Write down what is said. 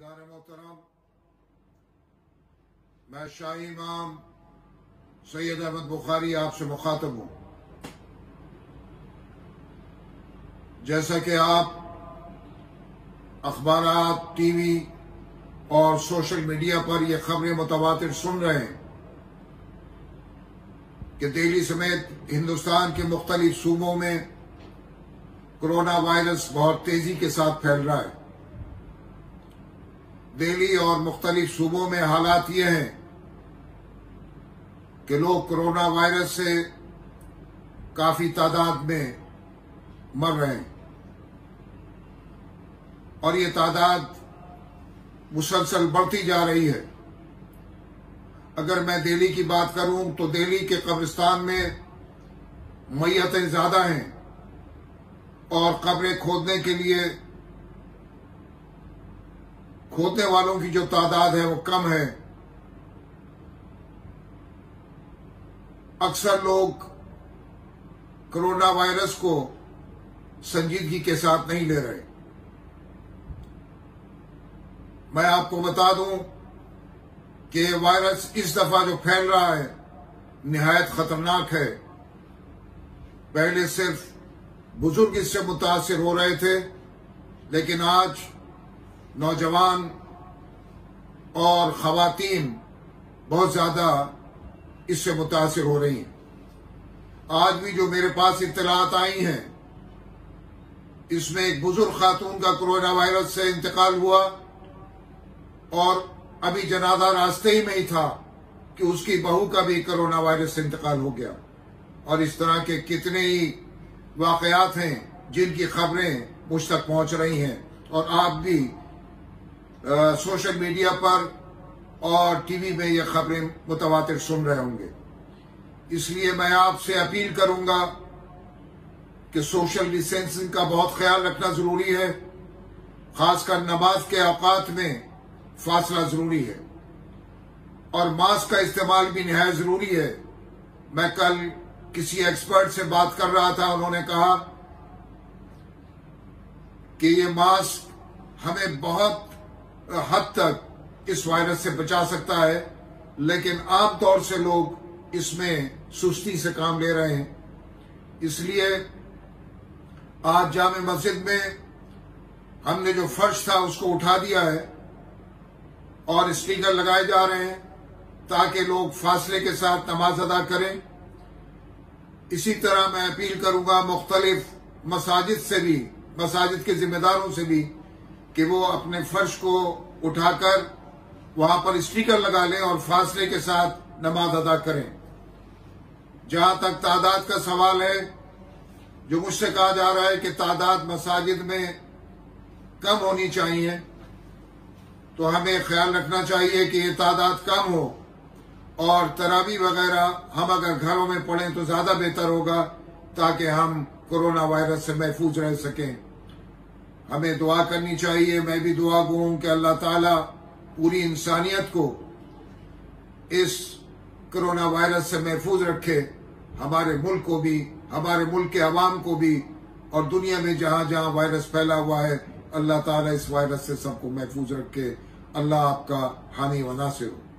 अजीजान मोहतरम मैं शाही इमाम सैयद अहमद बुखारी आपसे मुखातब हूँ जैसा कि आप अखबार टीवी और सोशल मीडिया पर यह खबरें मुतवातिर सुन रहे हैं कि दिल्ली समेत हिंदुस्तान के मुख्तलिफ़ सूबों में कोरोना वायरस बहुत तेज़ी के साथ फैल रहा है। दिल्ली और मुख्तलिफ़ सूबों में हालात ये हैं कि लोग कोरोना वायरस से काफ़ी तादाद में मर रहे हैं। और ये तादाद मुसलसल बढ़ती जा रही है। अगर मैं दिल्ली की बात करूँ तो दिल्ली के कब्रिस्तान में मैयतें ज़्यादा हैं और कब्रें खोदने के लिए खोदने वालों की जो तादाद है वो कम है। अक्सर लोग कोरोना वायरस को संजीदगी के साथ नहीं ले रहे। मैं आपको बता दूँ कि वायरस इस दफ़ा जो फैल रहा है, निहायत खतरनाक है। पहले सिर्फ़ बुज़ुर्ग इससे मुतासर हो रहे थे, लेकिन आज नौजवान और खातन बहुत ज़्यादा इससे मुतासर हो रही हैं। आज भी जो मेरे पास इतलात आई हैं, इसमें एक बुज़ुर्ग खातून का कोरोना वायरस से इंतकाल हुआ और अभी जनाजा रास्ते ही में ही था कि उसकी बहू का भी कोरोना वायरस से इंतकाल हो गया। और इस तरह के कितने ही वाकयात हैं जिनकी खबरें मुझ तक पहुँच रही हैं और आप भी आ, सोशल मीडिया पर और टीवी में ये खबरें मुतवातिर सुन रहे होंगे। इसलिए मैं आपसे अपील करूँगा कि सोशल डिस्टेंसिंग का बहुत ख्याल रखना ज़रूरी है। खासकर नमाज़ के औकात में फासला ज़रूरी है। और मास्क का इस्तेमाल भी नहायत ज़रूरी है। मैं कल किसी एक्सपर्ट से बात कर रहा था उन्होंने कहा कि ये मास्क हमें बहुत हद तक इस वायरस से बचा सकता है, लेकिन आमतौर से लोग इसमें सुस्ती से काम ले रहे हैं। इसलिए आज जाम मस्जिद में हमने जो फर्श था उसको उठा दिया है और स्पीकर लगाए जा रहे हैं ताकि लोग फासले के साथ नमाज़ अदा करें। इसी तरह मैं अपील करूँगा मुख्तलिफ़ मसाजिद से भी, मसाजिद के जिम्मेदारों से भी कि वो अपने फर्श को उठाकर वहाँ पर स्पीकर लगा लें और फासले के साथ नमाज़ अदा करें। जहाँ तक तादाद का सवाल है, जो मुझसे कहा जा रहा है कि तादाद मसाजिद में कम होनी चाहिए तो हमें ख्याल रखना चाहिए कि ये तादाद कम हो और तरावी वगैरह हम अगर घरों में पढ़ें तो ज़्यादा बेहतर होगा ताकि हम कोरोना वायरस से महफूज रह सकें। हमें दुआ करनी चाहिए। मैं भी दुआ गूँ कि अल्लाह ताला पूरी इंसानियत को इस कोरोना वायरस से महफूज रखे, हमारे मुल्क को भी, हमारे मुल्क के अवाम को भी, और दुनिया में जहाँ जहाँ वायरस फैला हुआ है, अल्लाह ताला इस वायरस से सबको महफूज रखे। अल्लाह आपका हानि व नासिर हो।